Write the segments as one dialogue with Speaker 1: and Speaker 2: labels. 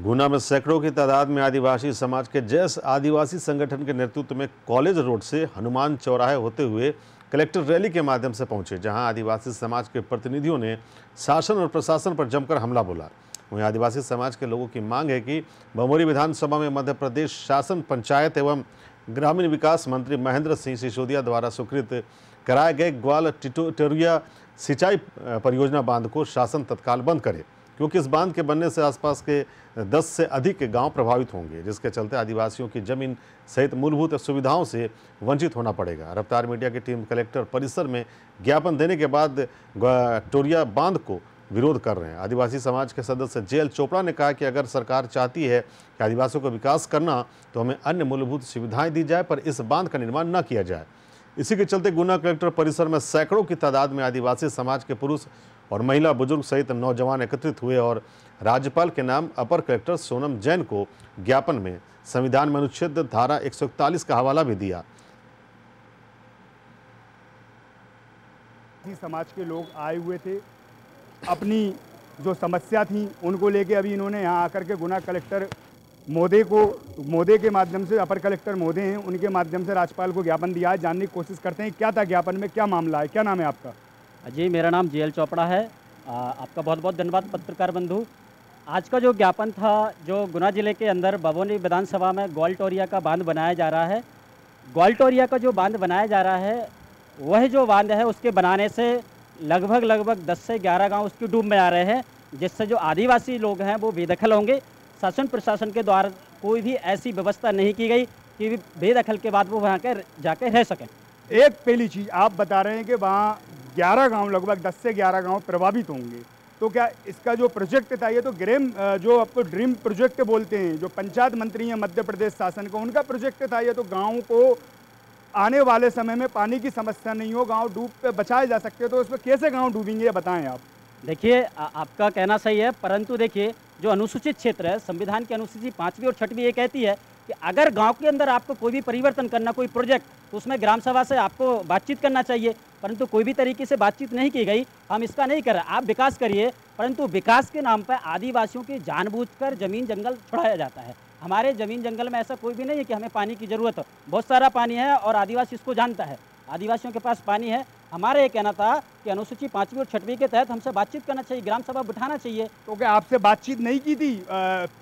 Speaker 1: गुना में सैकड़ों की तादाद में आदिवासी समाज के जैस आदिवासी संगठन के नेतृत्व में कॉलेज रोड से हनुमान चौराहे होते हुए कलेक्टर रैली के माध्यम से पहुँचे, जहाँ आदिवासी समाज के प्रतिनिधियों ने शासन और प्रशासन पर जमकर हमला बोला। वहीं आदिवासी समाज के लोगों की मांग है कि बमोरी विधानसभा में मध्य प्रदेश शासन, पंचायत एवं ग्रामीण विकास मंत्री महेंद्र सिंह सिसोदिया द्वारा स्वीकृत कराए गए ग्वाल टिटोरिया सिंचाई परियोजना बाँध को शासन तत्काल बंद करे। क्योंकि इस बाँध के बनने से आसपास के 10 से अधिक गाँव प्रभावित होंगे, जिसके चलते आदिवासियों की ज़मीन सहित मूलभूत सुविधाओं से वंचित होना पड़ेगा। रफ्तार मीडिया की टीम कलेक्टर परिसर में ज्ञापन देने के बाद टोरिया बाँध को विरोध कर रहे हैं। आदिवासी समाज के सदस्य जेएल चोपड़ा ने कहा कि अगर सरकार चाहती है कि आदिवासियों को विकास करना तो हमें अन्य मूलभूत सुविधाएँ दी जाए, पर इस बाँध का निर्माण न किया जाए। इसी के चलते गुना कलेक्टर परिसर में सैकड़ों की तादाद में आदिवासी समाज के पुरुष और महिला बुज़ुर्ग सहित नौजवान एकत्रित हुए और राज्यपाल के नाम अपर कलेक्टर सोनम जैन को ज्ञापन में संविधान में अनुच्छेद धारा 141 का हवाला भी दिया।
Speaker 2: समाज के लोग आए हुए थे। अपनी जो समस्या थी, उनको लेके अभी इन्होंने यहाँ आकर के गुना कलेक्टर मोदे को, मोदे के माध्यम से, अपर कलेक्टर मोदे हैं, उनके माध्यम से राज्यपाल को ज्ञापन दिया है। जानने की कोशिश करते हैं, क्या था ज्ञापन में, क्या मामला है, क्या नाम है आपका?
Speaker 3: जी मेरा नाम जे चोपड़ा है। आ, आपका बहुत बहुत धन्यवाद पत्रकार बंधु। आज का जो ज्ञापन था जो गुना ज़िले के अंदर बबोनी विधानसभा में ग्वालटोरिया का बाँध बनाया जा रहा है ग्वालटोरिया का जो बाँध बनाया जा रहा है वह जो बाँध है उसके बनाने से लगभग लगभग 10 से 11 गाँव उसकी डूब में आ रहे हैं जिससे जो आदिवासी लोग हैं वो बेदखल होंगे। शासन प्रशासन के द्वारा कोई भी ऐसी व्यवस्था नहीं की गई कि बेदखल के बाद वो वहाँ के जाके रह सकें।
Speaker 2: एक पहली चीज़ आप बता रहे हैं कि वहाँ ग्यारह गाँव, लगभग दस से ग्यारह गाँव प्रभावित होंगे। तो क्या इसका जो प्रोजेक्ट था, ये तो ग्रेम जो आपको ड्रीम प्रोजेक्ट बोलते हैं, जो पंचायत मंत्री हैं, मध्य प्रदेश शासन का, उनका प्रोजेक्ट था ये तो गाँव को आने वाले समय में पानी की समस्या नहीं हो, गाँव डूब पे बचाए जा सकते हो तो उसमें कैसे गाँव डूबेंगे, ये बताएँ आप?
Speaker 3: देखिए आपका कहना सही है, परंतु देखिए, जो अनुसूचित क्षेत्र है, संविधान की अनुसूची पाँचवीं और छठवीं ये कहती है कि अगर गाँव के अंदर आपको कोई भी परिवर्तन करना, कोई प्रोजेक्ट तो उसमें ग्राम सभा से आपको बातचीत करना चाहिए। परंतु कोई भी तरीके से बातचीत नहीं की गई हम इसका नहीं कर। रहे आप विकास करिए परंतु विकास के नाम पर आदिवासियों की जानबूझकर ज़मीन जंगल छुड़ाया जाता है। हमारे ज़मीन जंगल में ऐसा कोई भी नहीं है कि हमें पानी की ज़रूरत हो। बहुत सारा पानी है और आदिवासी इसको जानता है। आदिवासियों के पास पानी है। हमारा ये कहना था कि अनुसूची पाँचवीं और छठवीं के तहत हमसे बातचीत करना चाहिए ग्राम सभा बिठाना चाहिए।
Speaker 2: तो क्या आपसे बातचीत नहीं की थी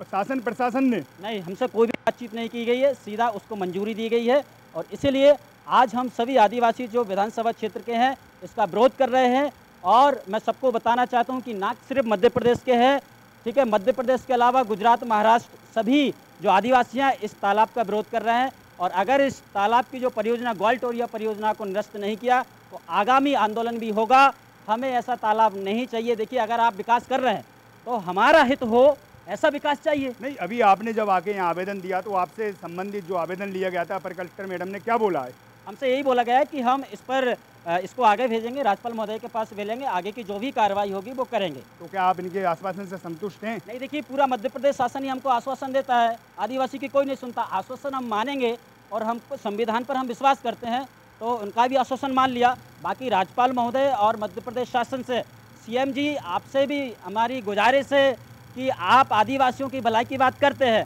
Speaker 2: शासन प्रशासन ने।
Speaker 3: नहीं हमसे कोई भी बातचीत नहीं की गई है। सीधा उसको मंजूरी दी गई है। और इसीलिए आज हम सभी आदिवासी जो विधानसभा क्षेत्र के हैं, इसका विरोध कर रहे हैं। और मैं सबको बताना चाहता हूँ कि ना सिर्फ़ मध्य प्रदेश के हैं, ठीक है, मध्य प्रदेश के अलावा गुजरात, महाराष्ट्र सभी जो आदिवासी हैं, इस तालाब का विरोध कर रहे हैं। और अगर इस तालाब की जो परियोजना ग्वालटोरिया परियोजना को निरस्त नहीं किया तो आगामी आंदोलन भी होगा। हमें ऐसा तालाब नहीं चाहिए। देखिए, अगर आप विकास कर रहे हैं तो हमारा हित हो ऐसा विकास चाहिए।
Speaker 2: नहीं अभी आपने जब आके यहाँ आवेदन दिया तो आपसे संबंधित जो आवेदन लिया गया था अपर कलेक्टर मैडम ने क्या बोला है?
Speaker 3: हमसे यही बोला गया है कि हम इस पर इसको आगे भेजेंगे राज्यपाल महोदय के पास भेजेंगे आगे की जो भी कार्रवाई होगी वो करेंगे।
Speaker 2: तो क्या आप इनके आश्वासन से संतुष्ट हैं?
Speaker 3: नहीं देखिए पूरा मध्य प्रदेश शासन ही हमको आश्वासन देता है आदिवासी की कोई नहीं सुनता। आश्वासन हम मानेंगे और हम संविधान पर हम विश्वास करते हैं तो उनका भी आश्वासन मान लिया। बाकी राज्यपाल महोदय और मध्य प्रदेश शासन से सीएम जी आपसे भी हमारी गुजारिश है कि आप आदिवासियों की भलाई की बात करते हैं।